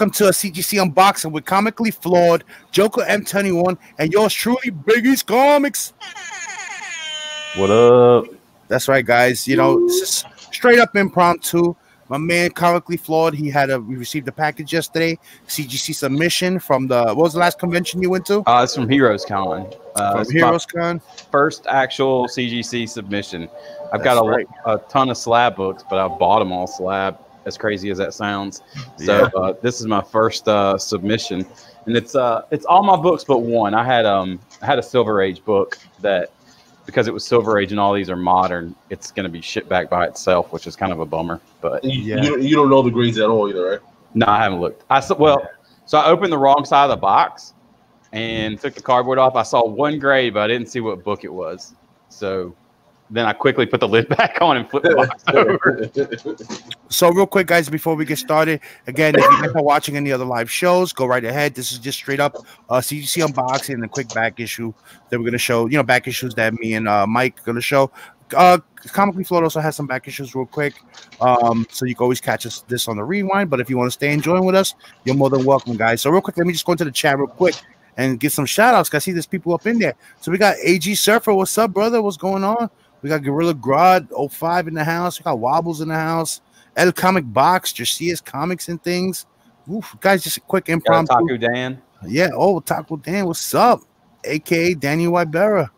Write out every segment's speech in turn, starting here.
welcome to a CGC unboxing with comically flawed Joker M21 and yours truly, Bigeez Comics. What up? That's right, guys. You know, this is straight up impromptu. My man, comically flawed. He had a we received a package yesterday. CGC submission from the what was the last convention you went to? Uh, it's from Heroes Con. Uh, from Heroes Con. first actual CGC submission. I've That's got a, right. a ton of slab books, but I've bought them all slab. As crazy as that sounds, so uh, this is my first uh, submission, and it's uh it's all my books but one. I had um I had a Silver Age book that because it was Silver Age and all these are modern, it's going to be shipped back by itself, which is kind of a bummer. But You, Yeah. you, don't- you don't know the grades at all either, right? No, I haven't looked. I saw, well, so I opened the wrong side of the box and took the cardboard off. I saw one grade, but I didn't see what book it was. So then I quickly put the lid back on and flip the box over. So real quick, guys, before we get started, again, if you guys are watching any other live shows, go right ahead. This is just straight up uh, CGC unboxing and a quick back issue that we're gonna show. You know, back issues that me and uh, Mike gonna show. Uh, Comically Flawed also has some back issues real quick, um, so you can always catch us this on the rewind. But if you want to stay enjoying with us, you're more than welcome, guys. So real quick, let me just go into the chat real quick and get some shout outs. I see there's people up in there. So we got AG Surfer. What's up, brother? What's going on? We got Gorilla Grodd 05 in the house. We got Wobbles in the house. El Comic Box, Josias Comics and things. Oof, guys, just a quick Got a impromptu. Taku Dan. Yeah. Oh, Taco Dan, what's up? AKA Danny Ibera.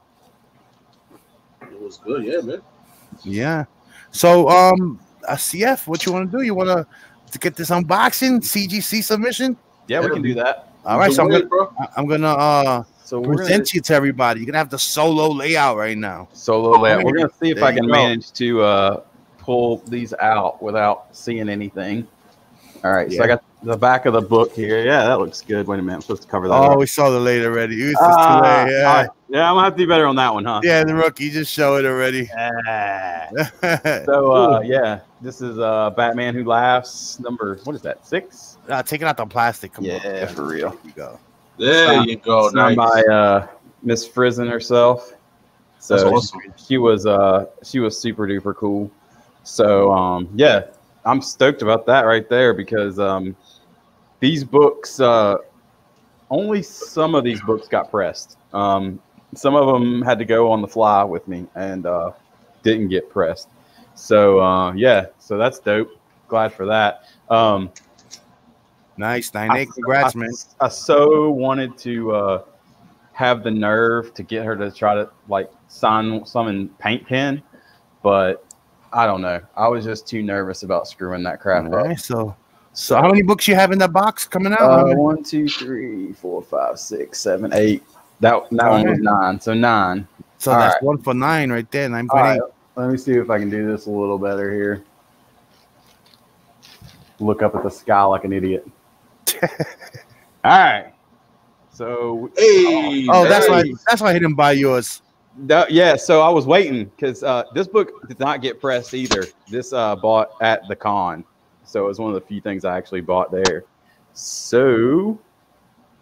It was good, yeah, man. Yeah. So, um, uh, CF, what you want to do? You want to to get this unboxing CGC submission? Yeah, we can do that. All right. So I'm gonna I'm gonna uh So we're gonna present you to everybody. You're gonna have the solo layout right now. solo layout. We're gonna see if There I can manage to uh, pull these out without seeing anything. All right, so I got the back of the book here. Yeah, that looks good. Wait a minute, I'm supposed to cover that. Oh, up. we saw the late already. It was just Ah, too late. Yeah. right. yeah, I'm gonna have to do better on that one, huh? Yeah, the rookie just show it already. Ah. So uh, yeah, this is uh, Batman Who Laughs number. What is that? Six. uh, taking out the plastic. Come on. Yeah, for real. There you go. There you go. Signed Nice. by uh, Miss Frison herself. So That's awesome. she was uh, she was super duper cool. So um, yeah, I'm stoked about that right there because um, these books uh, only some of these books got pressed. Um, some of them had to go on the fly with me and uh, didn't get pressed. So uh, yeah, so that's dope. Glad for that. Um, Nice. 9 8. Congrats, I, man. I so wanted to uh, have the nerve to get her to try to like sign some in paint pen, but I don't know. I was just too nervous about screwing that crap All up. right. So, so how many books you have in that box coming out? Uh, one, two, three, four, five, six, seven, eight. That that one was nine. So nine. so all that's right. one for nine right there. 9.8. All right. Let me see if I can do this a little better here. Look up at the sky like an idiot. All right. So Hey. Oh, that's why. That's why I didn't buy yours. That, yeah, so I was waiting because uh, this book did not get pressed either. This uh, bought at the con, so it was one of the few things I actually bought there. So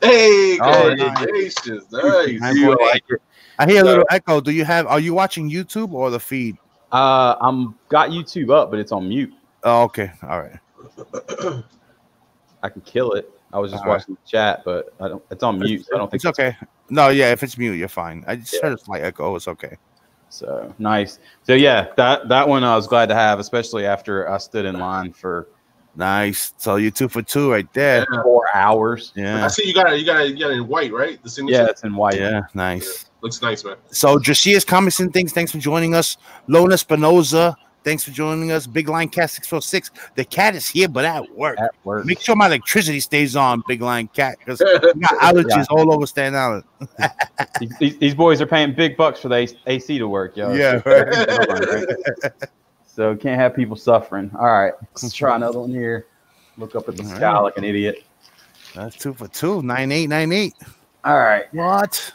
Hey, Oh, congratulations. Nine Nice. point like it. I hear a So- little echo. Do you have? Are you watching YouTube or the feed? uh, I'm got YouTube up, but it's on mute. Oh, okay. All right. I can kill it. I was just All right. watching the chat, but I don't. It's on mute. So I don't think It's okay. No, yeah. If it's mute, you're fine. I just Yeah. heard a slight echo. It's okay. So nice. So yeah, that that one I was glad to have, especially after I stood in line for Nice. So you two for two right there. Yeah. four hours. Yeah. I see you got it. You got it. You got it in white, right? The signature. Yeah, it's in white. Yeah. Nice. Looks nice, man. So Josias Comics and Things, thanks for joining us. Lona Spinoza, thanks for joining us. Big Line Cat 646. The cat is here, but at work. At work. Make sure my electricity stays on, Big Line Cat, because we got outages all over Staten Island. These- These, these boys are paying big bucks for the AC AC to work, yo. Yeah. So can't have people suffering. All right, let's try another one here. Look up at the All sky right. like an idiot. That's two for two. Nine eight nine eight. All right. What?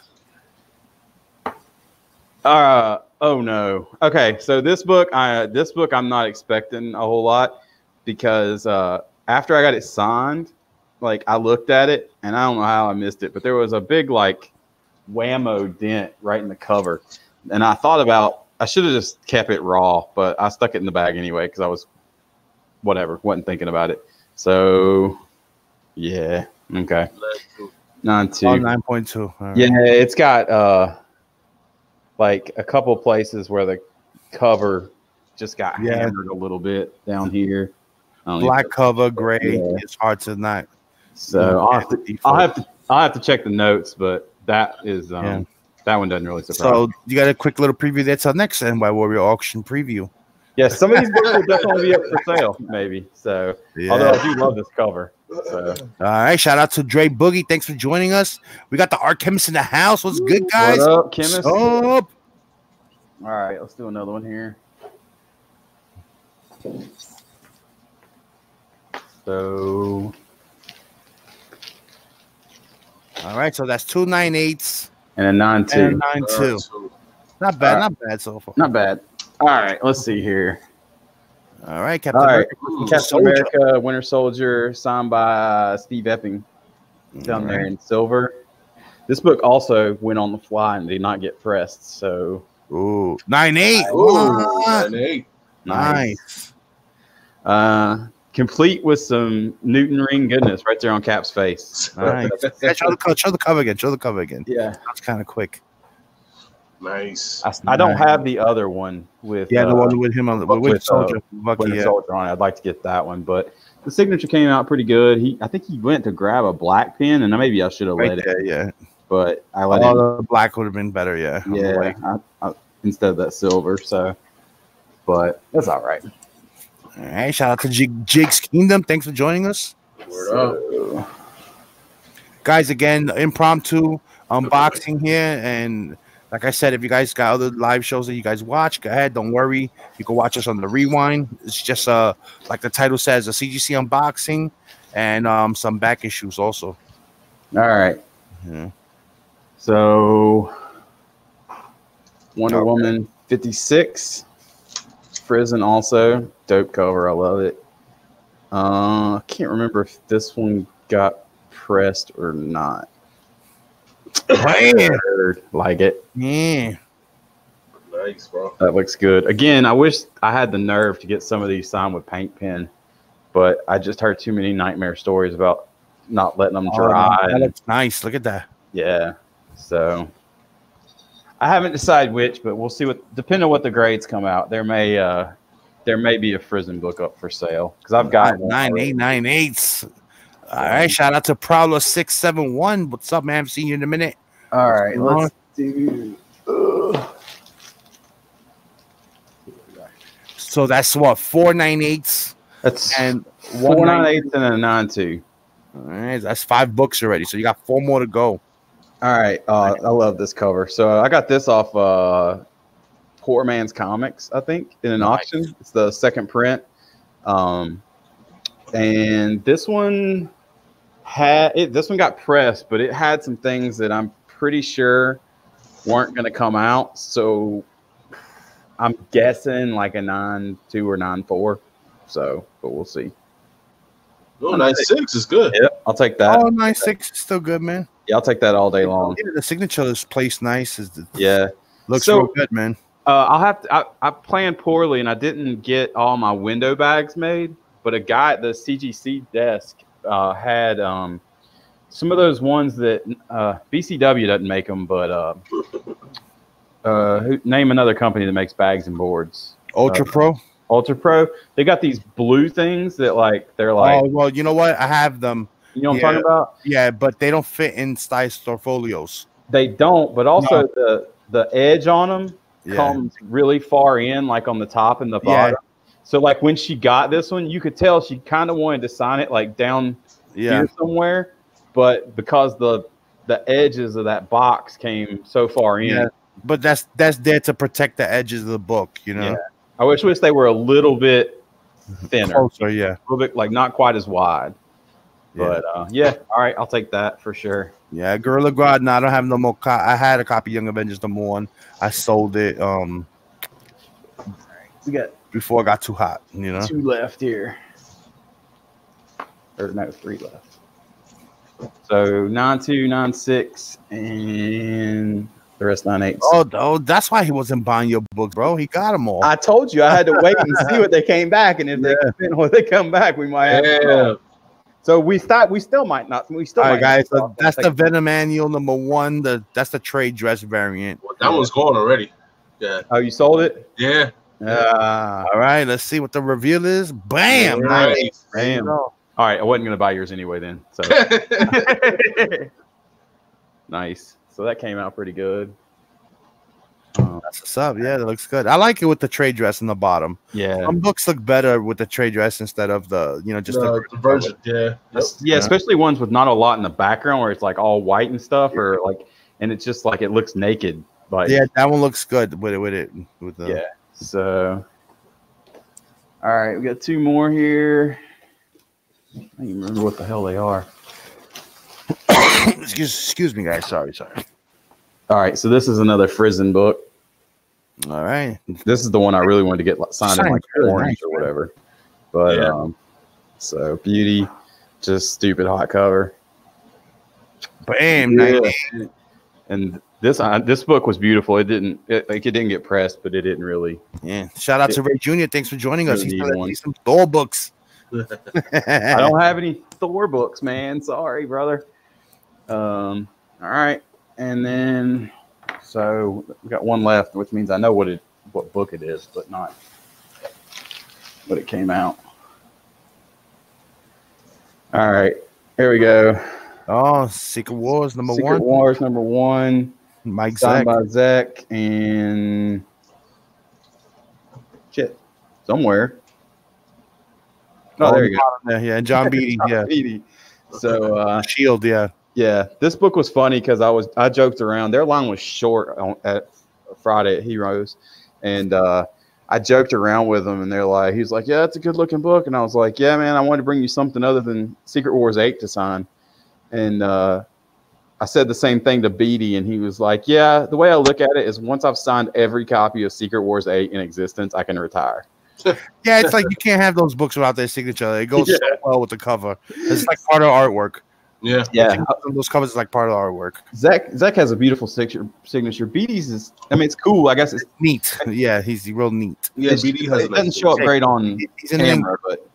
Uh oh no. Okay, so this book, I this book I'm not expecting a whole lot because uh after I got it signed, like I looked at it and I don't know how I missed it, but there was a big like whammo dent right in the cover. And I thought about I should have just kept it raw, but I stuck it in the bag anyway because I was whatever, wasn't thinking about it. So Yeah. Okay. Let's- Nine two. Oh, 9.2. Yeah, it's got uh like a couple places where the cover just got Yeah. hammered a little bit down here. I don't know Black cover, gray. Yeah. It's hard to not. So I'll have to. I'll have to I'll have to check the notes, but that is um Yeah. that one doesn't really surprise. So me. you got a quick little preview That's our next NY Warrior auction preview. yeah, some of these books will definitely be up for sale, maybe. So although I do love this cover. So All right, shout out to Dre Boogie. Thanks for joining us. We got the art chemist in the house. What's good, guys? what up, chemist? Up? All right, let's do another one here. So All right, so that's two nine eights and a nine two. and nine two. Not bad, right. not bad so far. Not bad. All right, let's see here. All right, Captain. All right, America, Captain Soldier. America, Winter Soldier, signed by uh, Steve Epting down there in silver. This book also went on the fly and did not get pressed. So Ooh, nine eight. Ooh, nine, eight. Nice. Uh, complete with some Newton ring goodness right there on Cap's face. Nice. Yeah, show, the, show the cover again. Show the cover again. Yeah, That's kind of quick. Nice. I, I don't have the other one with Yeah, the uh, one with him on the with, with, with Soldier. Bucky, Winter yeah. Soldier on it. I'd like to get that one, but the signature came out pretty good. He, I think he went to grab a black pen, and maybe I should have Right let it, there, yeah. but I let him. Oh, the black would have been better, yeah. Yeah. I, I, instead of that silver. So, but that's all right. All right, shout out to Jig, Jigs Kingdom. Thanks for joining us. Word up. So, guys again impromptu unboxing here and like i said if you guys got other live shows that you guys watch go ahead don't worry you can watch us on the rewind it's just uh like the title says a cgc unboxing and um some back issues also all right. yeah. So, Wonder Okay. Woman 56, Frison also dope cover. I love it. Uh, I can't remember if this one got pressed or not. Man. Heard like it. yeah Nice, bro. That looks good. Again, I wish I had the nerve to get some of these signed with paint pen, but I just heard too many nightmare stories about not letting them Oh, dry. that looks nice look at that yeah. So I haven't decided which, but we'll see what depending on what the grades come out. There may uh there may be a Frison book up for sale because I've got one nine already. eight nine eights all right shout out to Prowler 671 what's up man I've seen you in a minute All right, let's do. so that's what four nine eights that's and four one nine nine eighths and a nine two. All right, that's five books already. So you got four more to go. All right, uh, I love this cover. So I got this off uh, Poor Man's Comics, I think, in an Nice. auction. It's the second print, um, and this one had it. This one got pressed, but it had some things that I'm pretty sure weren't going to come out. So I'm guessing like a nine two or nine four. So, but we'll see. Oh, nine six is good. Yeah, I'll take that. Oh, nine six is still good, man. Yeah, I'll take that all day long. Yeah, the signature is placed nice. Is Yeah. looks So- real good, man. Uh, I'll have to. I, I planned poorly, and I didn't get all my window bags made. But a guy at the CGC desk uh, had um, some of those ones that uh, BCW doesn't make them, but uh, uh, who, name another company that makes bags and boards. Ultra uh, Pro. Ultra Pro. They got these blue things that like they're like oh well, you know what? I have them. you know what yeah. I'm talking about. Yeah, but they don't fit in Stice folios. They don't, but also the the edge on them Yeah. comes really far in, like on the top and the bottom. So like when she got this one, you could tell she kind of wanted to sign it like down Yeah. here somewhere, but because the the edges of that box came so far in, Yeah. But that's that's there to protect the edges of the book, you know. Yeah. I wish wish they were a little bit thinner, a Closer, yeah. A little bit like not quite as wide. Yeah. But uh, yeah, all right, I'll take that for sure. Yeah, Gorilla Grodd. No, I don't have no more. Co- I had a copy of Young Avengers number one. I sold it um We got before it got too hot, you know. two left here. Or no, three left. So nine two, nine six, and the rest nine eight. Oh, oh, that's why he wasn't buying your books, bro. He got them all. I told you I had to wait and see what they came back, and if they if they come back, we might have. Yeah. So we start. We still might not. We still. All right, might guys. So that's the Venom Annual number one. The that's the trade dress variant. Well, that one's gone already. Yeah. Oh, you sold it. Yeah. Ah, All right, let's see what the reveal is. Bam! Nice. There you Damn. go. all right. I wasn't gonna buy yours anyway then. So nice. So that came out pretty good. Um, That's what's up. Yeah, that looks good. I like it with the trade dress in the bottom. yeah. Some books look better with the trade dress instead of the, you know, just the, the, the version. Yeah. Yep. Yeah, especially ones with not a lot in the background where it's like all white and stuff, or like, and it's just like it looks naked. Like, yeah, that one looks good with it. With it, with the yeah. So, all right, we got two more here. I don't even remember what the hell they are. excuse, excuse me, guys. Sorry, sorry. All right, so this is another Frison book. All right, This is the one I really wanted to get signed in like really orange nice, or whatever. But Yeah. um, so beauty, just stupid hot cover. bam. Yeah. 90. And this uh, this book was beautiful. It didn't it, like it didn't get pressed, but it didn't really. Yeah. Shout out to Ray Jr. Thanks for joining us. He's got some Thor books. I don't have any Thor books, man. Sorry, brother. Um, all right, and then so we got one left, which means I know what it what book it is, but not what it came out. All right, here we go. Oh, Secret Wars number Secret one. Wars number one, Mike signed Zeck. by Zeck and shit somewhere. Oh, there you go. Yeah, yeah, and John Beatty. yeah, Beatty. So uh, Shield. Yeah, Yeah, this book was funny because I was I joked around. Their line was short on, at Friday at Heroes, and uh, I joked around with them, and they're like, he's like, yeah, it's a good looking book, and I was like, yeah, man, I wanted to bring you something other than Secret Wars eight to sign, and uh, I said the same thing to Beatty, and he was like, yeah, the way I look at it is once I've signed every copy of Secret Wars eight in existence, I can retire. yeah. It's like you can't have those books without their signature. It goes so well with the cover. It's like part of artwork. Yeah. Yeah, Those covers is like part of the artwork. Zeck Zeck has a beautiful signature. Signature. Beatty's is. I mean, it's cool. I guess it's Neat. Yeah, he's real neat. Yeah. Beatty has it doesn't show up great on He's in ink. camera, but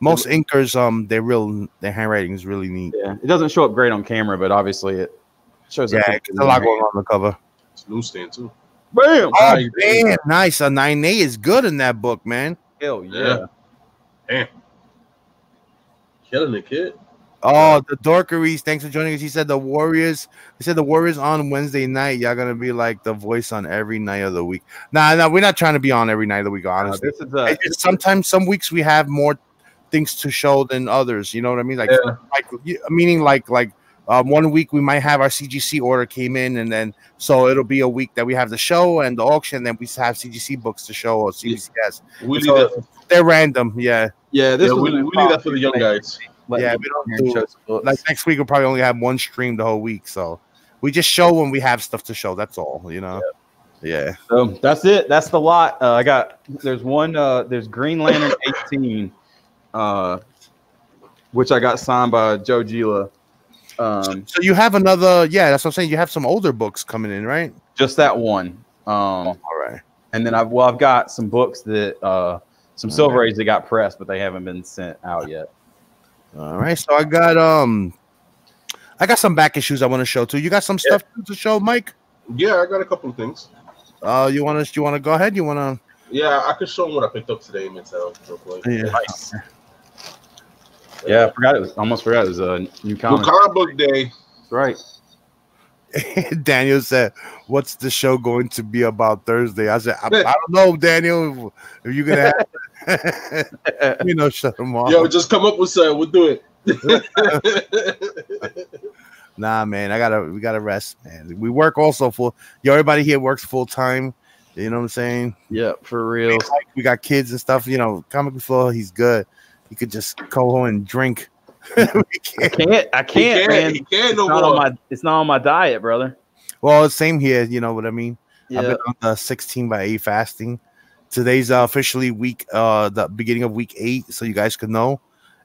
Most inkers, um, they're real. Their handwriting is really neat. yeah, it doesn't show up great on camera, but obviously it shows Yeah, up. it's a lot going on the cover. It's newsstand too. Bam! Oh Nice. man, nice. A nine A is good in that book, man. Hell Yeah. yeah! Killing the kid. Oh, the Dorkeries. Thanks for joining us. He said the Warriors. He said the Warriors on Wednesday night. Y'all gonna be like the voice on every night of the week. Nah, nah, we're not trying to be on every night of the week. Honestly, this is a just sometimes some weeks we have more things to show than others. You know what I mean? Like, Yeah. like meaning like like um, one week we might have our CGC order came in, and then so it'll be a week that we have the show and the auction, and then we have CGC books to show or CGCS. We leave So- They're random, yeah. yeah. This Yeah, was we, an we leave that for the young guys. Let Yeah, we don't do- show. Like next week we'll probably only have one stream the whole week, so we just show when we have stuff to show. That's all, you know. Yeah. So that's it. That's the lot. Uh, I got. There's one. Uh, there's Green Lantern 18, uh, which I got signed by Joe Gila. Um, So you have another, yeah. That's what I'm saying. You have some older books coming in, right? just that one. Um, All right. and then I've well, I've got some books that uh, some Okay. Silver Age that got pressed, but they haven't been sent out yet. All right. So I got um, I got some back issues I want to show too. You got some stuff to show, Mike? Yeah, I got a couple of things. Uh, you want to? You want to go ahead? You want to? Yeah, I could show them what I picked up today in Midtown. real quick. Yeah. Nice. Yeah, I forgot it was almost forgot it was a new New comic. comic book day. right. Daniel said, "What's the show going to be about Thursday?" I said, "I, I don't know, Daniel. If you're gonna have, you know, shut them off." Yo, just come up with something. We'll do it. Nah, man, I gotta we gotta rest, man. We work also full. Yo, everybody here works full time. You know what I'm saying? Yeah, for real. We got kids and stuff. You know, comic book floor. He's good. He could just go home and drink. we I can't. can't. I he can't, man. can't, he can't It's no not on my. It's not on my diet, brother. Well, same here. You know what I mean? I've been on the 16 by 8 fasting. Today's uh, officially week, uh, the beginning of week eight, so you guys could know.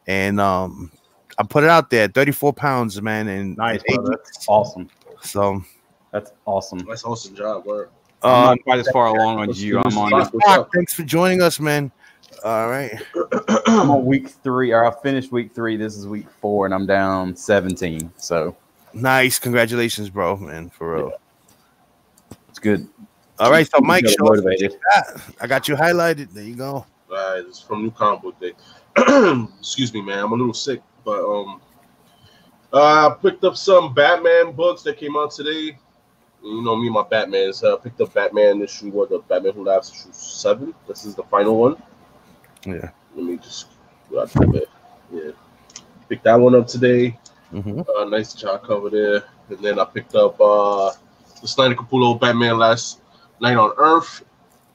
And um, I put it out there, 34 pounds, man, and Nice, eight brother. Awesome. So, That's awesome. That's awesome job, word. I'm um, not quite as far along as you. I'm on. thanks for joining us, man. All right. I'm on week three, or I finished week three. This is week four, and I'm down 17. So Nice. Congratulations, bro, man. For real. it's good. All right. So, Mike, show motivated. I got you highlighted. There you go. Right, it's from New Comic Book Day. Excuse me, man. I'm a little sick, but um, uh, I picked up some Batman books that came out today. You know me, and my Batman. So I picked up Batman issue what the Batman Who Laughs issue seven. This is the final one. Yeah. Let me just grab it. Yeah, picked that one up today. hmm Uh, nice job cover there. And then I picked up uh, the Snyder Capullo Batman Last Night on Earth.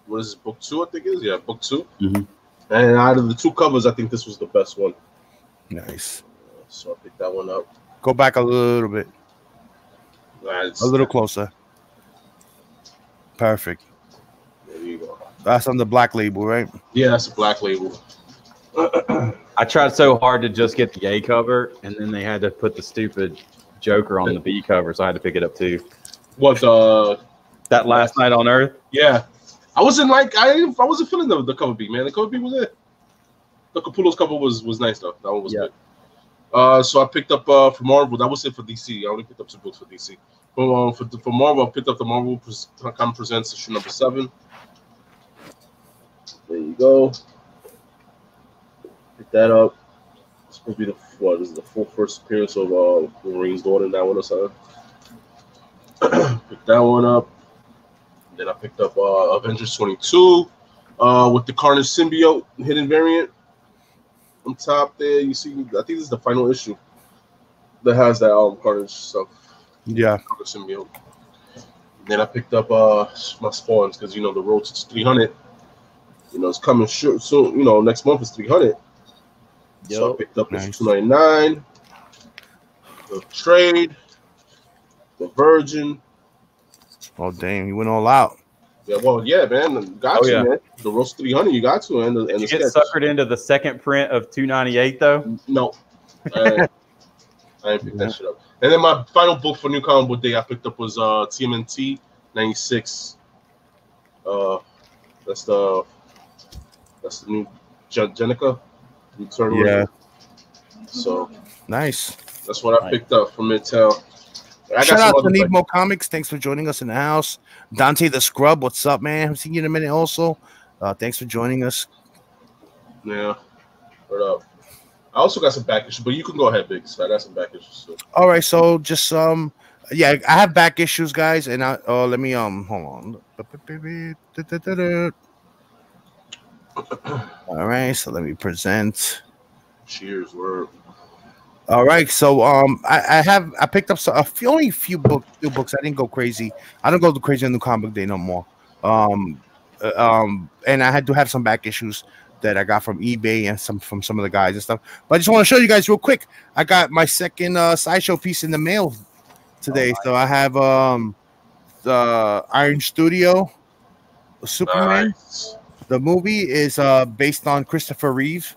What is this, book two? I think it is. Yeah, book 2 Mhm. And out of the two covers, I think this was the best one. Nice. So I picked that one up. Go back a little bit, Uh, it's- a little closer. Perfect. There you go. That's on the black label, right? Yeah, that's a black label. I tried so hard to just get the A cover, and then they had to put the stupid Joker on the B cover, so I had to pick it up too. What uh That last night on Earth, yeah. I wasn't like I I wasn't feeling the, the cover B, man. The cover B was it. The Capullo's cover was was nice though. That one was Yeah. good. Uh, so I picked up uh for Marvel. That was it for DC. I only picked up some books for DC. But um, for for Marvel, I picked up the Marvel Pres- Comic Presents issue number seven. There you go. Pick that up. It's supposed to be the what this is the full first appearance of uh Wolverine's daughter in that one or something. Picked that one up. Then I picked up uh, Avengers 22 uh, with the Carnage symbiote hidden variant. On top there, you see, I think this is the final issue that has that um, Carnage stuff, Yeah. Carnage symbiote. Then I picked up uh, my spawns because you know the road to 300. You know it's coming short soon. You know next month is 300. So I picked up Nice. issue 299, the trade, the Virgin. Oh, damn. You went all out. Yeah, well, yeah, man, got Oh, to, yeah. man. The roast 300, you got to, and the, and Did the you get sketch. suckered into the second print of 298 though? No, I, I didn't pick that shit up. And then my final book for New Comic Book Day I picked up was uh TMNT 96. Uh, that's the that's the new Jennika. new turn Yeah. So Nice. that's what I picked up from Midtown. I got Shout out to More Comics. Thanks for joining us in the house. Dante the Scrub, what's up, man? Haven't seen you in a minute also. Uh, thanks for joining us. Yeah. Word up. I also got some back issues, but you can go ahead, Biggs. I got some back issues too. All right, so just um yeah, I have back issues, guys, and I oh let me um hold on. All right, so let me present. Cheers, word. All right, so um, I, I have I picked up so, a few, only a few book new books. I didn't go crazy. I don't go crazy on the comic day no more. Um, uh, um, and I had to have some back issues that I got from eBay and some from some of the guys and stuff. But I just want to show you guys real quick. I got my second uh, sideshow piece in the mail today. so I have um the Iron Studio Superman. Nice. The movie is uh based on Christopher Reeve.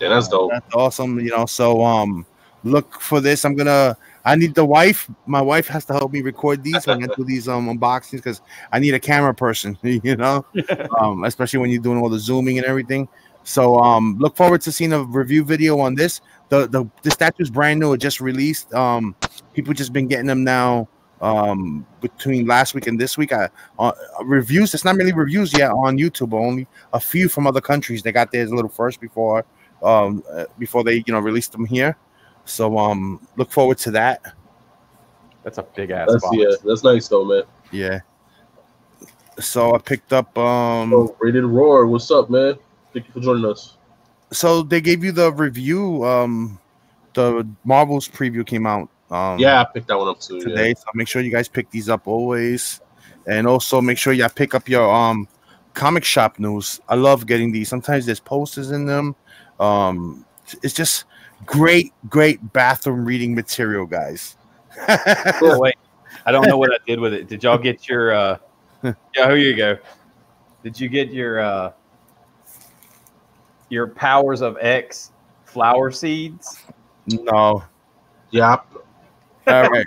Yeah, that's dope. That's awesome, you know. So um look for this. I'm gonna I need the wife. My wife has to help me record these when I do these um unboxings because I need a camera person, you know. um, especially when you're doing all the zooming and everything. So um look forward to seeing a review video on this. The the the statue's brand new, it just released. Um people just been getting them now um between last week and this week. I uh, reviews, it's not really reviews yet on YouTube, only a few from other countries. They got theirs a little first before um uh, before they you know released them here. So um look forward to that. That's a big ass That's box. yeah, that's nice though, man. Yeah. So I picked up um Oh, Rated Roar, what's up, man? Thank you for joining us. so they gave you the review um the Marvels preview came out um Yeah, I picked that one up too. today. Yeah. So make sure you guys pick these up always. And also make sure you pick up your um comic shop news. I love getting these. Sometimes there's posters in them. Um it's just great, great bathroom reading material, guys. Oh, wait, I don't know what I did with it. Did y'all get your? uh Yeah, here you go. Did you get your uh your powers of X flower seeds? no. Yeah, All right.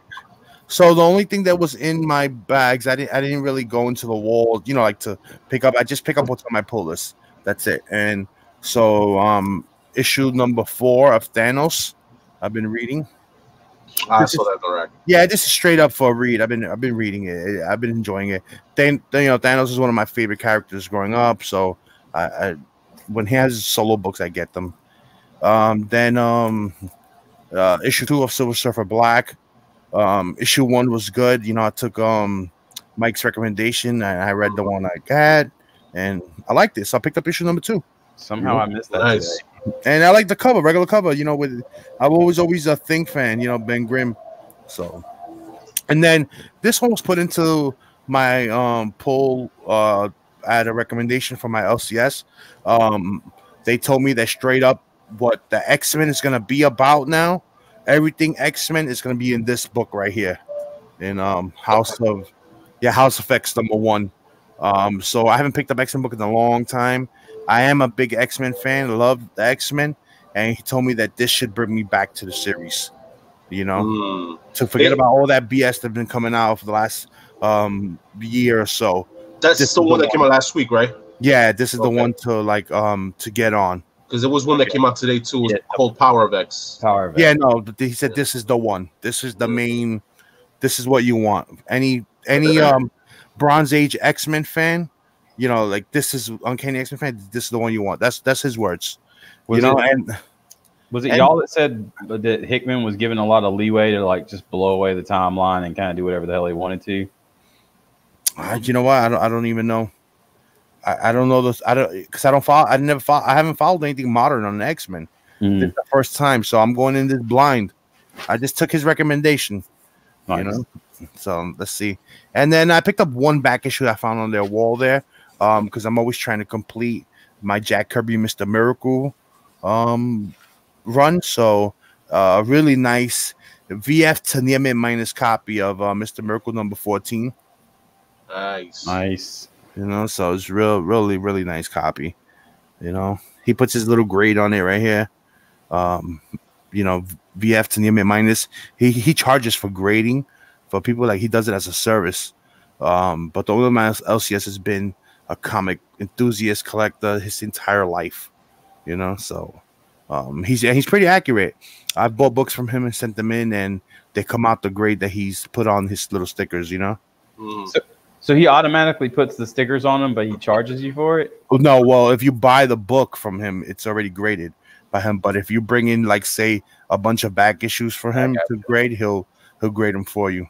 So the only thing that was in my bags, I didn't I didn't really go into the wall, you know, like to pick up. I just pick up what's on my pull list. That's it. And so, um, issue number four of Thanos, I've been reading. I This saw is- that direct. Yeah, this is straight up for a read. I've been I've been reading it. I've been enjoying it. Then you know Thanos is one of my favorite characters growing up. So I, I when he has solo books, I get them. Um, then um, uh, issue two of Silver Surfer Black. Um, issue one was good. You know, I took um Mike's recommendation and I read the one I had, and I liked it. So I picked up issue number two. Somehow I missed that. Nice. today. And I like the cover, regular cover. You know, with I'm always always a Thing fan. You know, Ben Grimm. So, and then this one was put into my um poll. Uh, I had a recommendation from my LCS. Um, they told me that straight up what the X Men is gonna be about now. Everything X Men is gonna be in this book right here, in um House of yeah House X number one. Um, so I haven't picked up X Men book in a long time. I am a big X Men fan. Love the X Men, and he told me that this should bring me back to the series. You know, Mm. to forget about all that BS that's been coming out for the last um year or so. That's the one that came out last week, right? Yeah, this is the one to like um to get on. Because there was one that came out today too. It was Yeah. called Power of X. Power of X. Yeah, no, but he said this is the one. This is the main. This is what you want. Any any um Bronze Age X Men fan, you know, like this is Uncanny X Men fan. This is the one you want. That's that's his words. Was you know, it- and Was it And- y'all that said that Hickman was given a lot of leeway to like just blow away the timeline and kind of do whatever the hell he wanted to? Uh, you know what? I don't. I don't even know. I, I don't know this. I don't because I don't follow. I never follow. I haven't followed anything modern on X Men. Mm, This is the first time, so I'm going in this blind. I just took his recommendation. nice. You know. So let's see. And then I picked up one back issue I found on their wall there. Um, because I'm always trying to complete my Jack Kirby Mr. Miracle um run. So uh really nice VF to near mint minus copy of uh, Mr. Miracle number 14. Nice. Nice. You know so it's real really really nice copy you know? He puts his little grade on it right here um you know vf to near mint minus. He he charges for grading for people like he does it as a service. Um but the older man lcs has been a comic enthusiast collector his entire life you know? So um he's he's pretty accurate. I've bought books from him and sent them in and they come out the grade that he's put on his little stickers you know? Mm. So he automatically puts the stickers on them, but he charges you for it. Oh, No, well, if you buy the book from him, it's already graded by him. But if you bring in, like, say, a bunch of back issues for him to grade, he'll he'll grade them for you.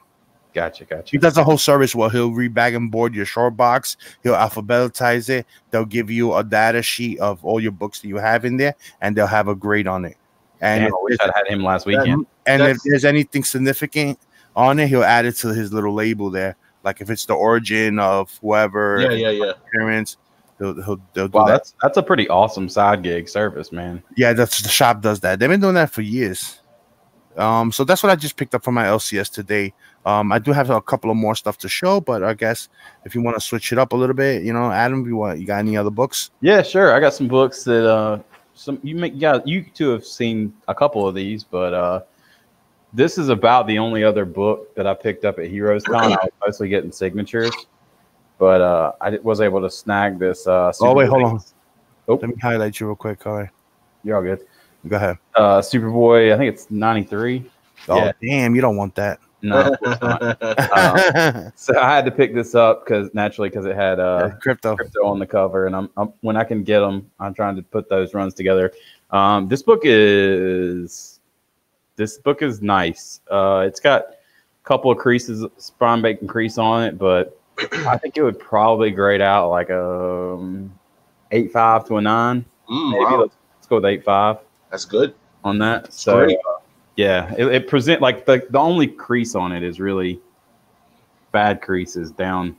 Gotcha, gotcha. He gotcha. does a whole service Well, he'll rebag and board your short box. He'll alphabetize it. They'll give you a data sheet of all your books that you have in there, and they'll have a grade on it. And Damn, if I wish I'd had him last weekend. and if there's anything significant on it, he'll add it to his little label there. Like if it's the origin of whoever, Yeah, yeah, yeah. appearance, they'll they'll do Wow, that. that's that's a pretty awesome side gig service, man. Yeah, that's the shop does that. They've been doing that for years. Um, so that's what I just picked up from my LCS today. Um, I do have a couple of more stuff to show, but I guess if you want to switch it up a little bit, you know, Adam, you want you got any other books? Yeah, sure. I got some books that uh some you make yeah, you two have seen a couple of these, but uh this is about the only other book that I picked up at Heroes Con. I was mostly getting signatures, but uh I was able to snag this uh Oh, wait, hold on. Oh. Let me highlight you real quick. All right, You're all good. go ahead. Uh Superboy, I think it's 93. Oh, Yeah. damn, you don't want that. No, of not. Uh, so I had to pick this up because naturally because it had uh Krypto. Krypto on the cover, and I'm, I'm when I can get them, I'm trying to put those runs together. Um, this book is this book is nice. Uh, it's got a couple of creases, spawn bacon crease on it, but I think it would probably grade out like a um, eight five to a nine. Mm, Maybe wow. let's, let's go with eight five That's good. on that. So great. uh, yeah, it, it present like the the only crease on it is really bad creases down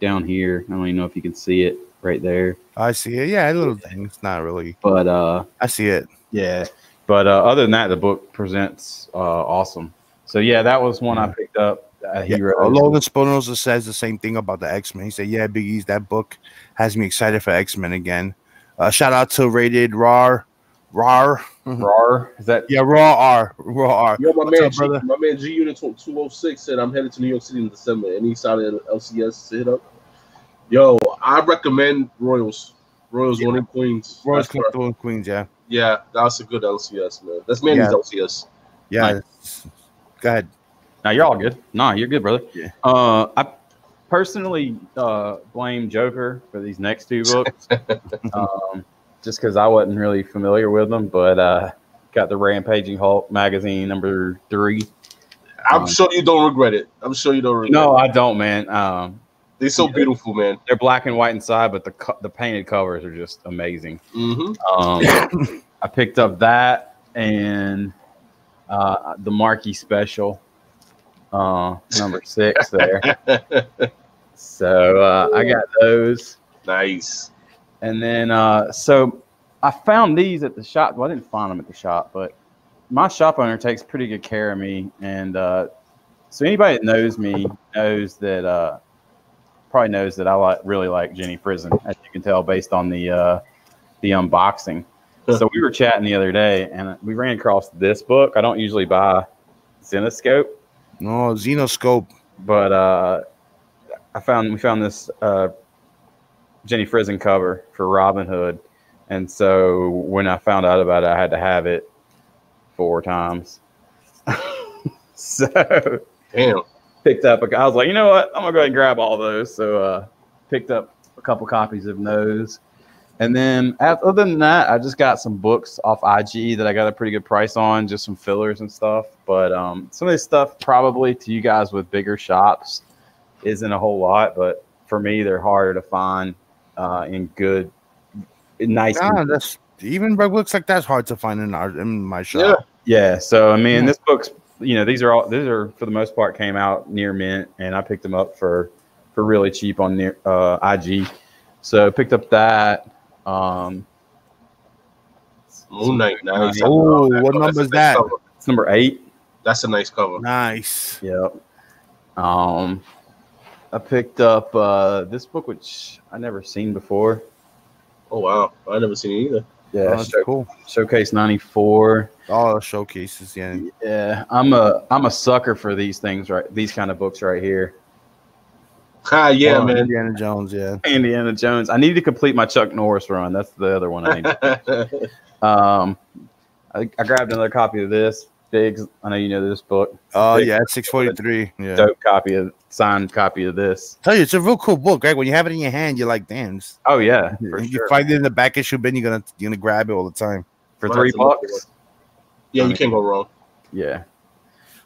down here. I don't even know if you can see it right there, I see it. Yeah, a little thing. It's not really. but uh, I see it. yeah. But uh, other than that, the book presents uh, awesome. So yeah, that was one I picked up. At Yeah, Heroes. Logan Spinoza says the same thing about the X Men. He said, "Yeah, Bigeez that book has me excited for X Men again." Uh, shout out to Rated Rar, Rar, Rar. Is that yeah, Raw R, Raw R. Yo, my What's man, up, G, brother? my man G Unit 206 said I'm headed to New York City in December. Any side of LCS hit up? Yo, I recommend Royals. Royals Yeah. winning Queens. Royals That's Club right. Queens, yeah. Yeah, that's a good LCS, man. That's Manny's Yeah. LCS. Yeah. Nice. Go ahead. Now you're all good. Nah, you're good, brother. Yeah. Uh, I personally uh, blame Joker for these next two books, um, just because I wasn't really familiar with them. But uh, got the Rampaging Hulk magazine number three. I'm Um, sure you don't regret it. I'm sure you don't regret it. No, it. I don't, man. Um, They're so beautiful, man. they're black and white inside, but the co- the painted covers are just amazing. hmm Um, I picked up that and uh, the Marquee Special, uh, number six there. So uh, I got those, nice. and then uh, so I found these at the shop. Well, I didn't find them at the shop, but my shop owner takes pretty good care of me, and uh, so anybody that knows me knows that uh, probably knows that I like really like Jenny Frison, as you can tell based on the uh, the unboxing. so we were chatting the other day, and we ran across this book. I don't usually buy Zenescope, No, Zenescope. but uh, I found we found this uh, Jenny Frison cover for Robin Hood, and so when I found out about it, I had to have it four times. so Damn. Picked up. A, I was like, you know what? I'm gonna go ahead and grab all those. So uh, picked up a couple copies of those, and then other than that, I just got some books off IG that I got a pretty good price on, just some fillers and stuff. But um, some of this stuff probably to you guys with bigger shops isn't a whole lot, but for me, they're harder to find uh, in good, nice. Yeah, that's even books like that's hard to find in our in my Yeah. shop. Yeah, so I mean, Yeah. this book's you know these are all these are for the most part came out near mint, and I picked them up for for really cheap on near uh, IG. So picked up that. Um, Moon Knight. Nice. Oh, That's what a number is nice that? cover. it's number eight. That's a nice cover. Nice. Yep. Um, I picked up uh, this book, which I never seen before. Oh wow, I never seen it either. Oh, Yeah, that's Show- cool. Showcase '94. All the showcases, yeah. Yeah, I'm a I'm a sucker for these things right these kind of books right here. Ah, yeah, Oh, man. Indiana Jones, yeah. Indiana Jones. I need to complete my Chuck Norris run. That's the other one I need. um, I, I grabbed another copy of this. Biggs. I know you know this book. Oh Big- yeah, six forty three. Yeah. Dope copy of signed copy of this. Tell you, it's a real cool book, right? When you have it in your hand, you're like, damn. it's- Oh yeah, for you sure. find it in the back issue bin, you're gonna you're gonna grab it all the time. for Might three have to look bucks. yeah, you can't go wrong. Yeah.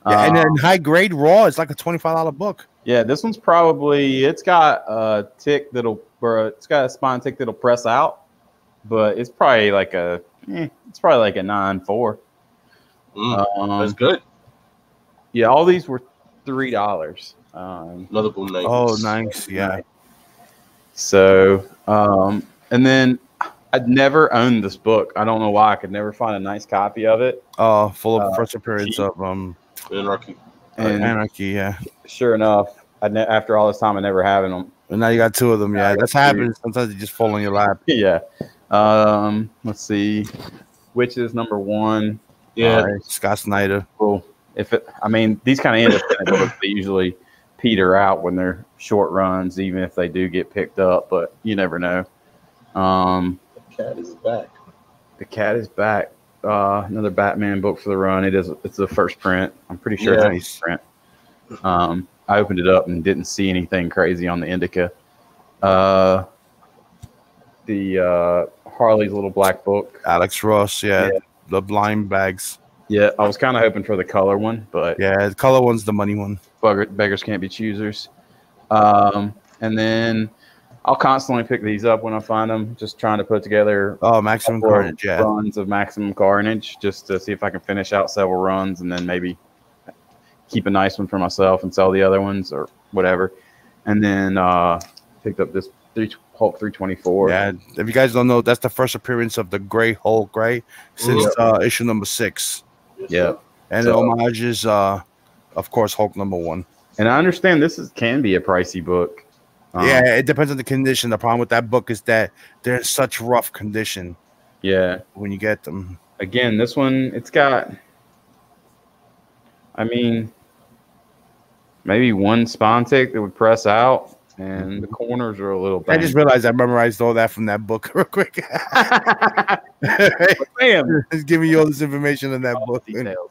Yeah, and Um, then high grade raw is like a twenty five dollar book. Yeah, this one's probably it's got a tick that'll or it's got a spine tick that'll press out, but it's probably like a eh, it's probably like a nine four. Mm, Um, that's good. yeah, all these were three dollars. Um, Another Moon Knight. Oh, nice. Yeah. So, um, and then I'd never owned this book. I don't know why. I could never find a nice copy of it. Oh, full of Uh, first appearance of um Anarchy. And Anarchy, yeah. sure enough, I ne- after all this time, I never having them. And now you got two of them, yeah. That's two. happens. Sometimes they just fall in your lap. yeah. Um, let's see. Which is number one? Yeah. All right, Scott Snyder. Well, if it, I mean, these kind of independent books, they usually peter out when they're short runs, even if they do get picked up, but you never know. Um, the Cat is back. the cat is back. Uh, another Batman book for the run. It is. It's the first print. I'm pretty sure Yeah. it's the first print. Um, I opened it up and didn't see anything crazy on the indicia. Uh, the uh, Harley's little black book. Alex Ross, yeah. Yeah. The blind bags. Yeah, I was kind of hoping for the color one, but Yeah, the color one's the money one. beggars can't be choosers. Um, and then I'll constantly pick these up when I find them. Just trying to put together Oh, Maximum Carnage, yeah. runs of Maximum Carnage, just to see if I can finish out several runs, and then maybe keep a nice one for myself and sell the other ones or whatever. And then uh, picked up this three, Hulk 324. Yeah, if you guys don't know, that's the first appearance of the Gray Hulk, right? Since uh, issue number six. Yeah. And So- it homages, uh, of course, Hulk number one. And I understand this is can be a pricey book. Um, yeah, it depends on the condition. The problem with that book is that they're in such rough condition Yeah. when you get them. again, this one it's got. I mean, maybe one spawn tick that would press out, and the corners are a little. I just realized I memorized all that from that book real quick. Bam. Just giving you all this information in that All book. the details.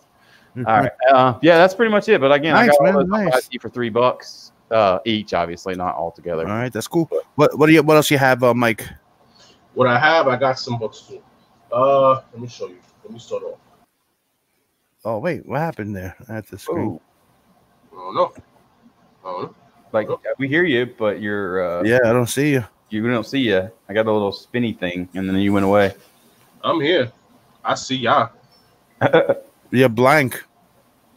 All right. Uh, yeah, that's pretty much it. But again, Nice, I got man, all those nice. nice. for three bucks uh, each. Obviously, not all together. All right, that's cool. What what do you what else you have, uh, Mike? What I have, I got some books too. Uh, let me show you. Let me start off. Oh wait, what happened there at the screen? Ooh, I don't know. I don't know. Like we hear you, but you're uh, Yeah, I don't see you. you we don't see you. I got a little spinny thing, and then you went away. I'm here. I see y'all. You're blank.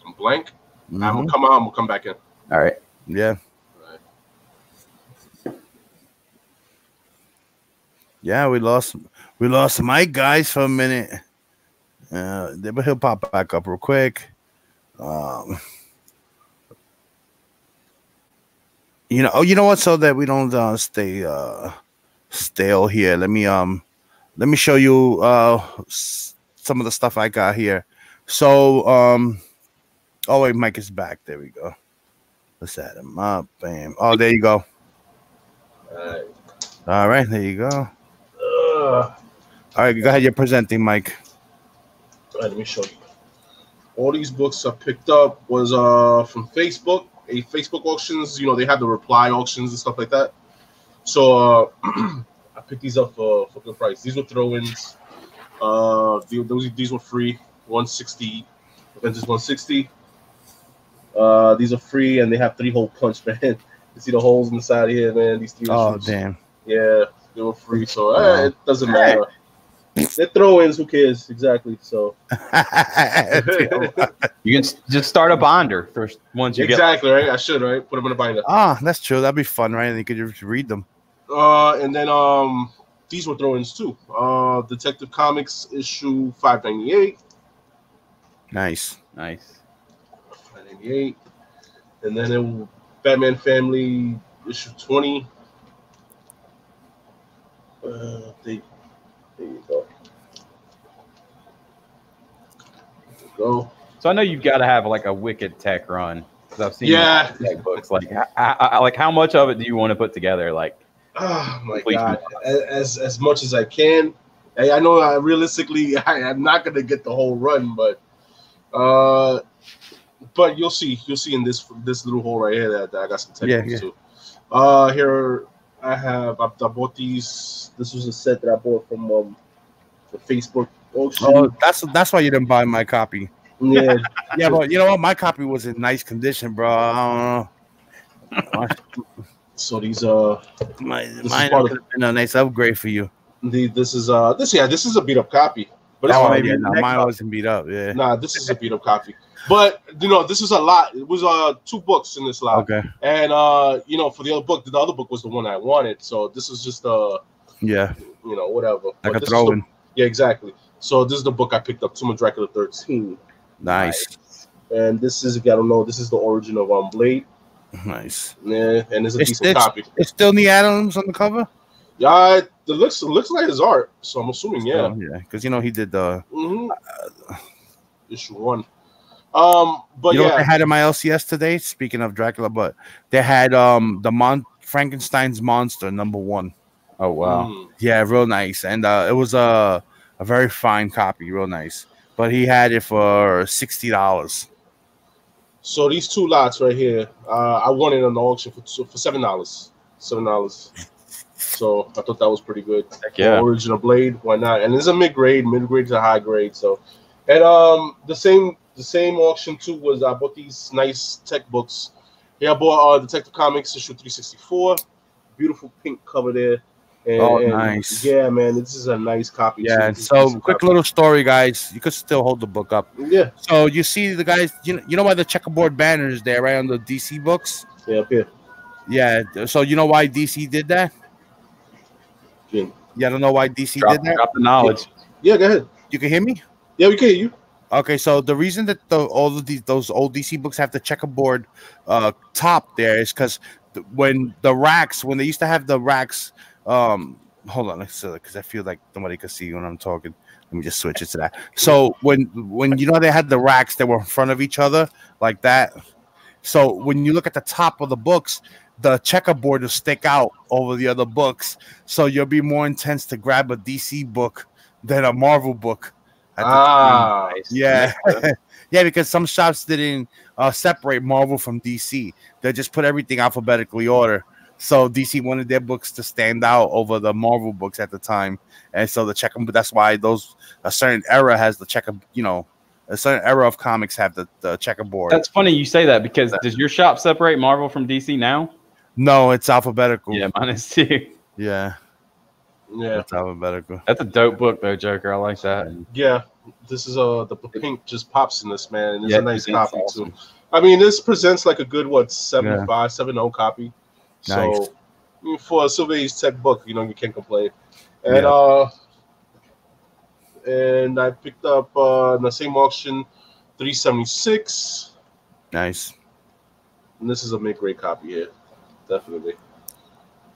I'm blank. I'm Mhm. gonna come out. I'm gonna come back in. All right. Yeah. Yeah, we lost we lost Mike guys for a minute. Uh, but he'll pop back up real quick. Um, you know, oh, you know what? So that we don't uh, stay uh, stale here. Let me um, let me show you uh some of the stuff I got here. So um, oh wait, Mike is back. There we go. Let's add him up. Bam. Oh, there you go. Alright. All right, there you go. Uh, All right, go ahead. You're presenting, Mike. All right, let me show you. All these books I picked up was uh from Facebook, a Facebook auctions. You know they have the reply auctions and stuff like that. So uh, I picked these up for for good price. These were throw-ins. Uh, the- those these were free. 160. Avengers 160. Uh, these are free and they have three hole punch, man. You see the holes in the inside here, man. These three. Oh, issues. damn. Yeah, they were free, so eh, it doesn't matter. They're throw-ins. Who cares? Exactly. So You can just start a bonder first. s- ones you get. exactly right. I should right. Put them in a binder. Ah, that's true. That'd be fun, right? And you could just read them. Uh, and then um, these were throw-ins too. Uh, Detective Comics issue five ninety eight. Nice. Nice. Five ninety eight. And then it, Batman Family issue twenty. Uh, they, there you go. There you go. So I know you've got to have like a wicked tech run because I've seen Yeah. tech books. Like, h- h- like how much of it do you want to put together? Like, Oh my god! As as much as I can. I, I know I realistically I am not gonna get the whole run, but uh, but you'll see. You'll see in this this little hole right here that, that I got some Yeah, techniques yeah. too. Uh, here I have I, I bought these. This was a set that I bought from um the Facebook auction. Oh, that's that's why you didn't buy my copy. yeah, Yeah, but you know what? My copy was in nice condition, bro. I don't know. so these uh My, mine could have been a nice upgrade for you. the this is uh this yeah this is a beat up copy, but it's Oh, yeah, a mine copy. wasn't beat up. Yeah. Nah, this is a beat up copy. But you know, this is a lot. It was uh two books in this lot. Okay. And uh, you know, for the other book, the other book was the one I wanted. So this is just uh, Yeah. you know, whatever. Like But a throw-in. Yeah, exactly. So this is the book I picked up, Tomb of Dracula 13. Nice. And this is, if you don't know, this is the origin of um Blade. Nice. Yeah, and it's a It's- decent it's- copy. It's still Neal Adams on the cover? Yeah, it it looks it looks like his art. So I'm assuming, yeah. Oh, yeah. Because you know he did the Mm-hmm. Issue one. Um, but you know what they had in my LCS today? Speaking of Dracula, but they had um the Mon Frankenstein's monster number one. oh wow, mm, Yeah, real nice, and uh, it was a a very fine copy, real nice. But he had it for sixty dollars. so these two lots right here, uh, I won it on the auction for for seven dollars. Seven dollars. So I thought that was pretty good. heck yeah. original blade why not and it's a mid-grade mid-grade to high grade so and um the same the same auction too was i bought these nice tech books here i bought uh detective comics issue 364 beautiful pink cover there and, Oh, and nice. yeah man this is a nice copy Yeah, too. and This is a so quick copy. little story, guys. You could still hold the book up. yeah So you see the guys, you know, you know why the checkerboard banner is there, right on the DC books. yeah up here Yeah. So you know why DC did that? yeah, Yeah, I don't know why DC Drop, did that. drop the knowledge. yeah go ahead You can hear me. yeah we can hear you Okay, so the reason that the, all of these those old DC books have the checkerboard uh, top there is because when the racks, when they used to have the racks, um, hold on, let's because I feel like nobody could see when I'm talking. Let me just switch it to that. So when when you know they had the racks that were in front of each other like that, So when you look at the top of the books, the checkerboard will stick out over the other books. So you'll be more intense to grab a DC book than a Marvel book. at the. Ah. Yeah, yeah, because some shops didn't uh, separate Marvel from DC. They just put everything alphabetically order. So DC wanted their books to stand out over the Marvel books at the time, and so the check. But that's why those a certain era has the checker. You know, a certain era of comics have the, the checkerboard. That's funny you say that because does your shop separate Marvel from DC now? no, it's alphabetical. Yeah, mine is too. yeah, yeah, it's alphabetical. That's a dope book though, Joker. I like that. yeah. This is uh the, the pink just pops in this man, and it's Yeah, a nice presents copy awesome. too. I mean, this presents like a good what 75, 70 copy. So Nice. Mean, for a Silver Age Tech book, you know, you can't complain. And Yeah. uh and I picked up uh in the same auction 376. Nice, And this is a mid grade copy here. Definitely.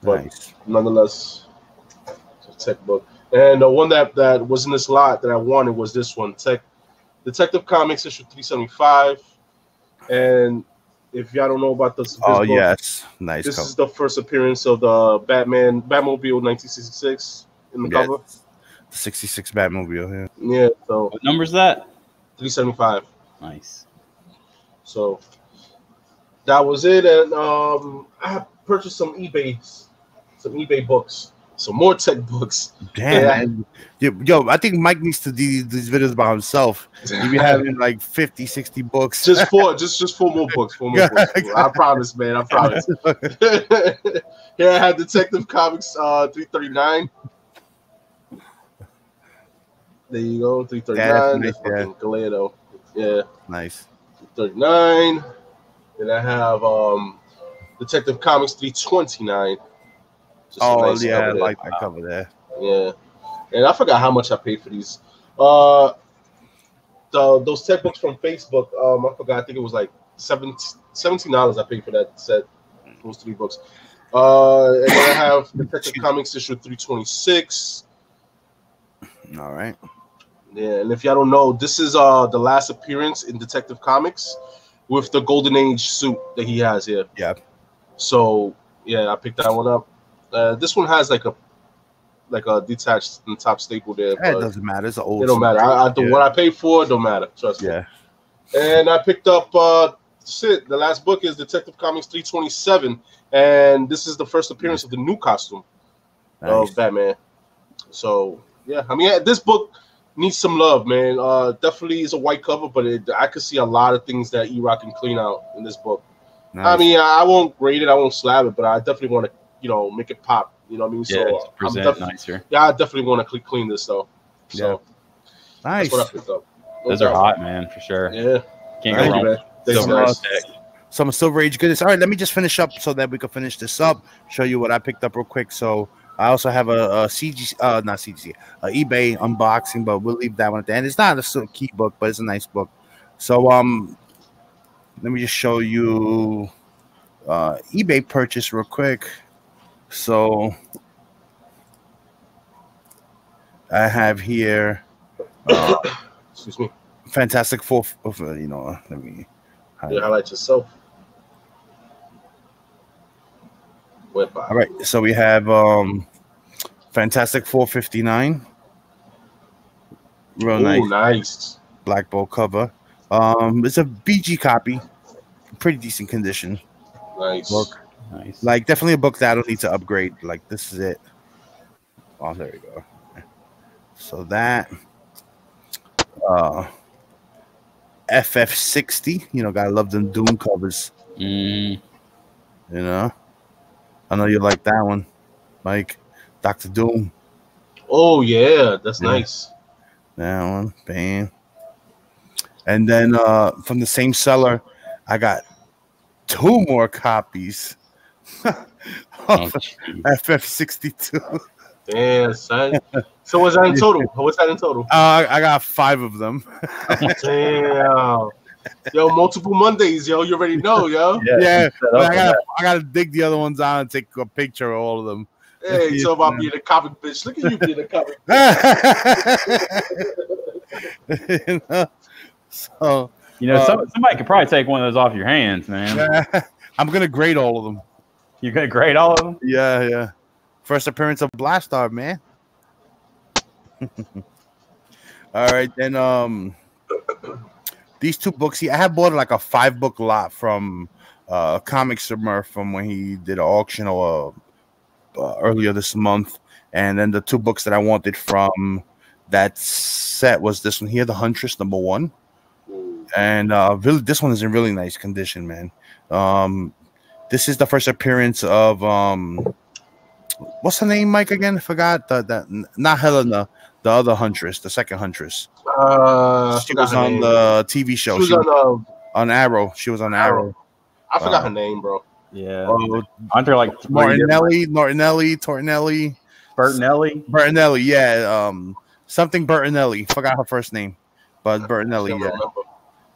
But nice. nonetheless, it's a tech book. And the one that that was in this lot that I wanted was this one, Tech Detective Comics issue 375. And if y'all don't know about this, this Oh book, yes, nice. this cover. is the first appearance of the Batman Batmobile 1966 in the Yeah. cover. The 66 Batmobile. Yeah. Yeah, so What number's that? 375. Nice. So that was it. And um, I purchased some eBay, some eBay books, some more tech books. Damn, Yeah. Yo, I think Mike needs to do these- these videos by himself. He be having like 50, 60 books. just four, just just four more books. Four more books. I promise, man. I promise. Here I have Detective Comics uh 339. There you go, 339. Yeah, that's That's nice, yeah. nice. 39. Then I have um Detective Comics 329. Just Oh nice yeah, I cover there. like that cover there. Yeah, and I forgot how much I paid for these. Uh, the those tech books from Facebook. Um, I forgot. I think it was like 17 dollars. I paid for that set. Those three books. Uh, and then I have Detective Comics issue three twenty six. All right. Yeah, and if y'all don't know, this is uh the last appearance in Detective Comics with the Golden Age suit that he has here. Yeah. So yeah, I picked that one up. Uh, this one has like a like a detached and top staple there. It doesn't matter. It's an old. It don't matter. I, I Yeah. what I paid for don't matter. Trust me. Yeah. And I picked up uh shit. The last book is Detective Comics 327, and this is the first appearance of the new costume Nice. of Batman. So yeah, I mean this book needs some love, man. Uh, definitely is a white cover, but it, I could see a lot of things that E-Rock can clean out in this book. I mean, I, I won't grade it, I won't slab it, but I definitely want to, you know, make it pop. You know what I mean? Yeah, so to I'm present def- nicer. yeah, I definitely want to clean this though. So nice. that's what I picked up. No Those are hot, man, for sure. Yeah. Can't Thank go you, wrong. man. Thanks, Silver guys. Some Silver Age goodness. All right, let me just finish up so that we can finish this up. Show you what I picked up real quick. So I also have a, a CG, uh, not CG, a eBay unboxing, but we'll leave that one at the end. It's not a key book, but it's a nice book. So um, let me just show you uh eBay purchase real quick. So I have here uh, Excuse me. Fantastic Four. Uh, you know, let me. You highlight yourself. All right, so we have um Fantastic 459. Real Ooh, nice nice. black bowl cover. Um it's a VG copy. Pretty decent condition. Nice. Book. Nice. Like definitely a book that I don't need to upgrade. Like this is it. Oh, there we go. So that uh FF60, you know, gotta love them Doom covers, Mm, you know. I know you like that one, Mike. Doctor Doom. Oh yeah, that's Yeah. nice. That one, bam. And then uh from the same seller, I got two more copies oh. FF62. Damn, son. So what's that in total? What's that in total? Uh, I got five of them. Damn. Yo, multiple Mondays, yo. You already know, yo. Yeah, set but up I gotta, I gotta dig the other ones out and take a picture of all of them. Hey, you talk about being a comic bitch. Look at you being a comic. You know? So You know, Uh, somebody could probably take one of those off your hands, man. I'm gonna grade all of them. You gonna grade all of them? Yeah, yeah. First appearance of Blastaar, man. all right, then um these two books. See, I have bought like a five book lot from uh Comic Smurf from when he did an auction or uh, earlier this month, and then the two books that I wanted from that set was this one here, The Huntress number one, and uh really this one is in really nice condition, man. Um, this is the first appearance of um, what's her name, Mike? Again, I forgot the that not Helena, the other huntress, the second huntress. Uh, She was on name. the TV She show. was She was on. Uh, on Arrow. She was on Arrow. I forgot Uh, her name, bro. Yeah. Oh, Aren't there like three different- Martinelli, Martinelli, Tortinelli, Bertinelli? Bertinelli. Yeah, um, something Bertinelli. Forgot her first name, but Bertinelli. Yeah, remember.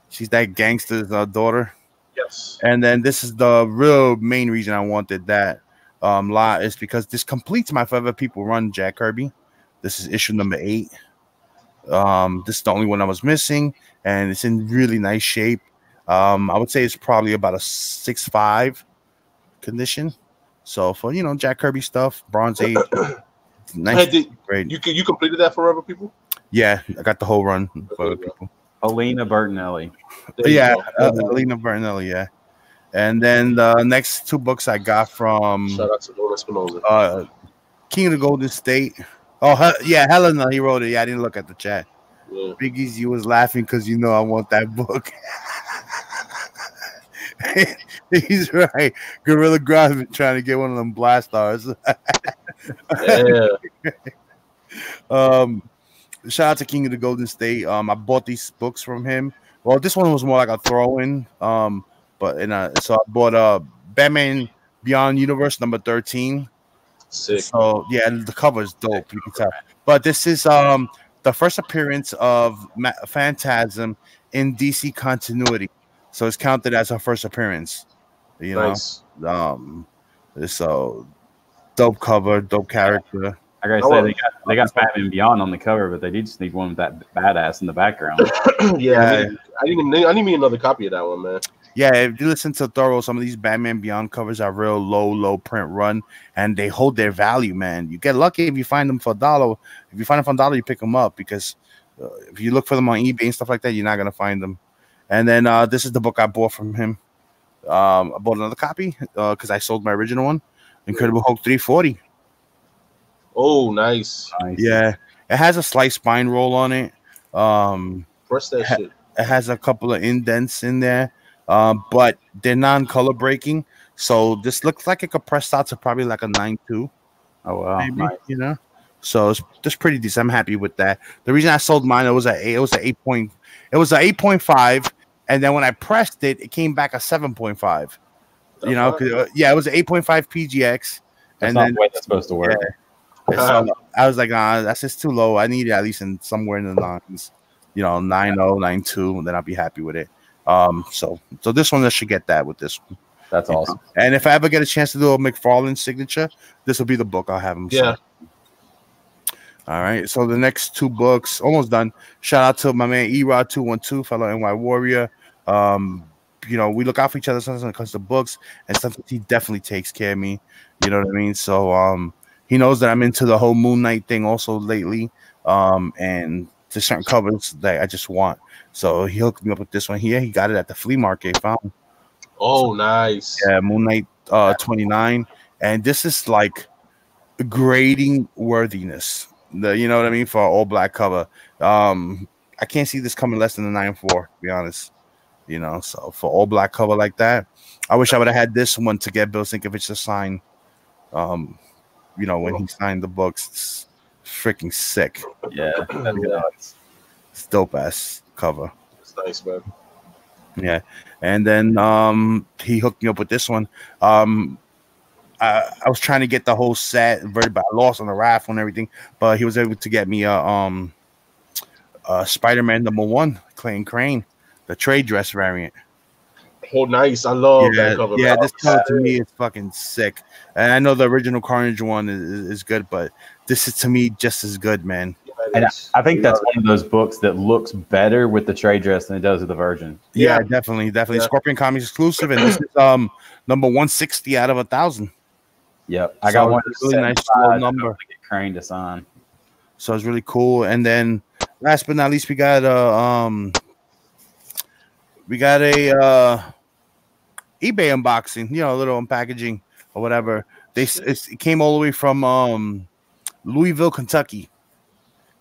she's that gangster's uh, daughter. Yes. And then this is the real main reason I wanted that um lot is because this completes my Forever People run, Jack Kirby. This is issue number eight. Um, this is the only one I was missing, and it's in really nice shape. Um, I would say it's probably about a six five condition. So for you know Jack Kirby stuff, Bronze Age, it's Hey, nice, did, great. you you completed that forever, people? Yeah, I got the whole run for other people. Helena Bertinelli. There yeah, go. uh, Alina Bernelli, yeah. And then the next two books I got from Shout out to Lona Espinosa. uh King of the Golden State. Oh he- yeah, Helena, he wrote it. Yeah, I didn't look at the chat. Yeah. Bigeez, you was laughing because you know I want that book. He's right. Gorilla Grodd been trying to get one of them Blastaars. yeah. um shout out to King of the Golden State. Um I bought these books from him. Well, this one was more like a throw-in. Um, but and uh, so I bought uh Batman Beyond Universe number 13. Sick. So yeah, the cover is dope. You can tell. But this is um the first appearance of Ma- Phantasm in DC continuity, so it's counted as her first appearance. You nice. know, um, so dope cover, dope character. I gotta Oh, say they got they got Batman Beyond on the cover, but they did just need one with that badass in the background. yeah. I, need, I didn't. I didn't need another copy of that one, man. Yeah, if you listen to Thorough, some of these Batman Beyond covers are real low, low print run, and they hold their value, man. You get lucky if you find them for a dollar. If you find them for a dollar, you pick them up because uh, if you look for them on eBay and stuff like that, you're not gonna find them. And then uh, this is the book I bought from him. Um, I bought another copy because I sold my original one, Incredible Hulk 340. Oh, nice. Nice. Yeah, it has a slight spine roll on it. Um, Press that Ha- shit. it has a couple of indents in there, um, but they're non-color breaking. So this looks like it could press out to probably like a nine two, Oh wow. maybe Nice. you know. So it's just pretty decent. I'm happy with that. The reason I sold mine it was a it was a eight point it was a eight point five, and then when I pressed it, it came back a seven point five. You know, 'cause, uh, yeah, it was an eight point five PGX, That's and not then the way that's supposed to work. So I was like, ah, that's just too low. I need it at least in somewhere in the nines, you know, 9.0, 9.2, and then I'll be happy with it. Um, so so this one I should get that with this one. That's you know. awesome. And if I ever get a chance to do a McFarlane signature, this will be the book I'll have him. sign. Yeah. All right. So the next two books, almost done. Shout out to my man Erod two one two, fellow NY Warrior. Um, you know, we look out for each other sometimes when it comes to books, and sometimes he definitely takes care of me. You know what I mean? So um, he knows that I'm into the whole Moon Knight thing also lately. Um, and there's certain covers that I just want. So he hooked me up with this one here. He got it at the flea market. Found Oh, nice. yeah, Moon Knight uh 29. And this is like grading worthiness. The you know what I mean for all black cover. Um I can't see this coming less than a 9-4, to be honest. You know, so for all black cover like that, I wish I would have had this one to get Bill Sienkiewicz to sign. Um, you know, when he signed the books, it's freaking sick. Yeah. Yeah. It's dope ass cover. It's nice, man. Yeah, and then um he hooked me up with this one. Um, I, I was trying to get the whole set, very but I lost on the raffle and everything, but he was able to get me a um uh Spider-Man number one, Clayton Crain, the trade dress variant. Oh, nice. I love yeah, that cover. yeah, this cover to me is fucking sick. And I know the original Carnage one is, is good, but this is to me just as good, man. And I, I think that's one of those books that looks better with the trade dress than it does with the Virgin. Yeah, Yeah. definitely, definitely. Yeah. Scorpion Comics exclusive, and this is um number one sixty out of a thousand. Yep, I So got one. really nice little number. Get Crain to sign. So it's really cool. And then last but not least, we got uh um we got a uh eBay unboxing, you know, a little unpackaging or whatever. They it came all the way from um Louisville, Kentucky.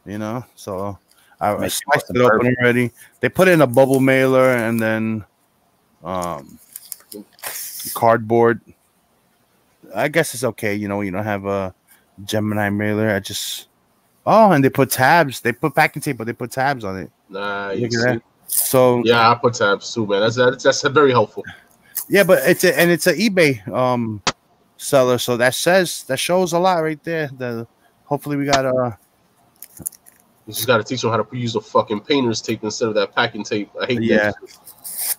You know, so I, I sliced it open perfect. already. They put it in a bubble mailer and then um cardboard. I guess it's okay, you know, you don't have a Gemini mailer. I just oh, and they put tabs. They put packing tape, but they put tabs on it. Nice. Look at that. So Yeah, I put tabs too, man. That's that's, that's very helpful. Yeah, but it's a and it's a eBay um seller, so that says that shows a lot right there. The hopefully we got uh You just got to teach them how to use the fucking painter's tape instead of that packing tape. I hate Yeah. that.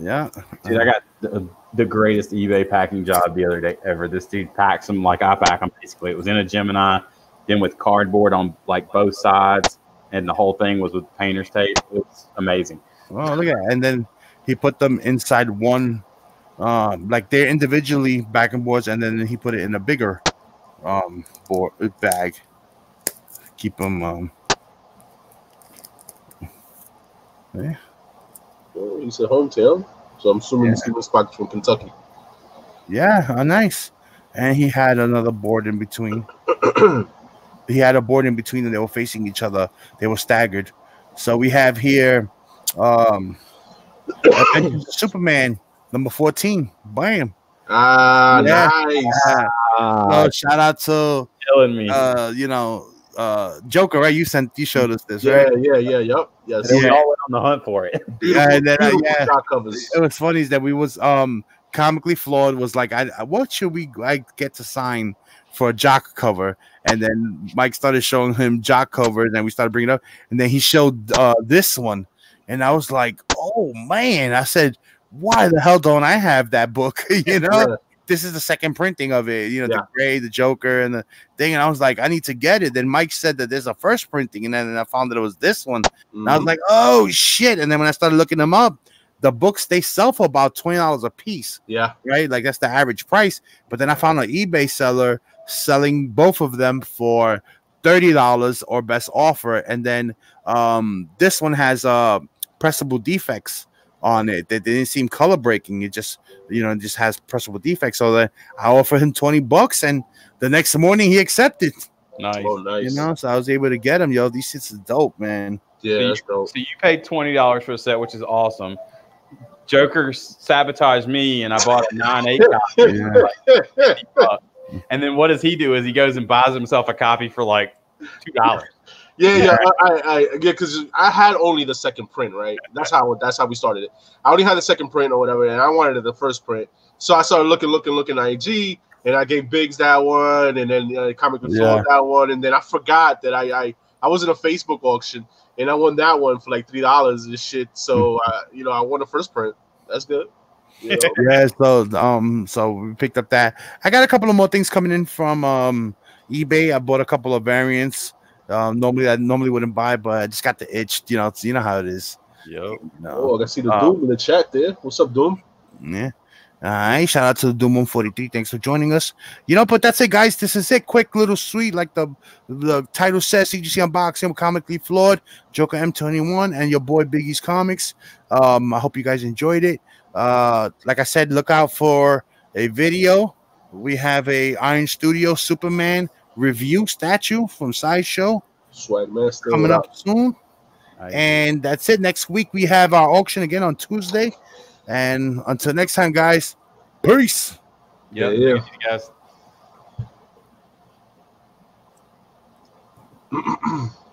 yeah. Dude, I got the, the greatest eBay packing job the other day ever. This dude packs them like I pack them basically. It was in a Gemini, then with cardboard on like both sides, and the whole thing was with painter's tape. It was amazing. Oh, look at that. And then he put them inside one, um, like they're individually back and boards, and then he put it in a bigger um board bag. Keep them. Um, Well, he said hometown, so I'm assuming Yeah. Steven Spock's from Kentucky. yeah, uh, nice. And he had another board in between. he had a board in between, and they were facing each other. They were staggered. So we have here, um, Superman number fourteen. Bam. Ah, Yeah. nice. Uh, Ah, oh, shout out to killing me. uh, you know, uh, Joker, right? You sent, you showed us this, Yeah, right? yeah, yeah, yeah. yep. Yes. And we all went on the hunt for it. Yeah, and then, uh, yeah. It was funny is that we was um comically flawed. Was like, I what should we I get to sign for a jock cover? And then Mike started showing him jock covers, and we started bringing it up. And then he showed uh this one, and I was like, oh man! I said, why the hell don't I have that book? you know. Yeah. this is the second printing of it, you know, Yeah. the gray, the Joker, and the thing. And I was like, I need to get it. Then Mike said that there's a first printing, and then I found that it was this one. And I was Mhm. like, oh shit. And then when I started looking them up, the books they sell for about twenty dollars a piece, yeah, right? Like that's the average price. But then I found an eBay seller selling both of them for thirty dollars or best offer. And then um this one has uh pressable defects on it. That didn't seem color breaking. It just, you know, just has pressable defects. So that I offered him 20 bucks and the next morning he accepted. Nice. Oh, nice. You know, so I was able to get him. Yo, these shits is dope, man. Yeah, so you, dope. So you paid $20 for a set, which is awesome. Joker sabotaged me and I bought a 9 8 copy. Yeah. And then what does he do is he goes and buys himself a copy for like $2. Yeah, yeah, I, I, yeah, because I had only the second print, right? That's how that's how we started it. I only had the second print or whatever, and I wanted the first print, so I started looking, looking, looking IG, and I gave Biggs that one, and then uh, Comic Control yeah. that one, and then I forgot that I, I I was in a Facebook auction, and I won that one for like three dollars and shit. So mm. uh, you know, I won the first print. That's good. You know? yeah. So um, so we picked up that. I got a couple of more things coming in from um eBay. I bought a couple of variants um normally i normally wouldn't buy but i just got the itch you know it's, you know how it is. Yep. you know oh, I can see the Uh, Doom in the chat there. What's up, Doom? yeah. All right shout out to the doom 143 thanks for joining us. You know but that's it guys. This is it. Quick little sweet like the the title says cgc unboxing comically flawed joker m21 and your boy Bigeez Comics. Um i hope you guys enjoyed it. Uh like i said look out for a video. We have a iron studio superman review statue from sideshow Swag Master coming up soon and that's it. Next week we have our auction again on Tuesday. And until next time, guys, peace. Yep. Yeah, yeah. Thank you guys.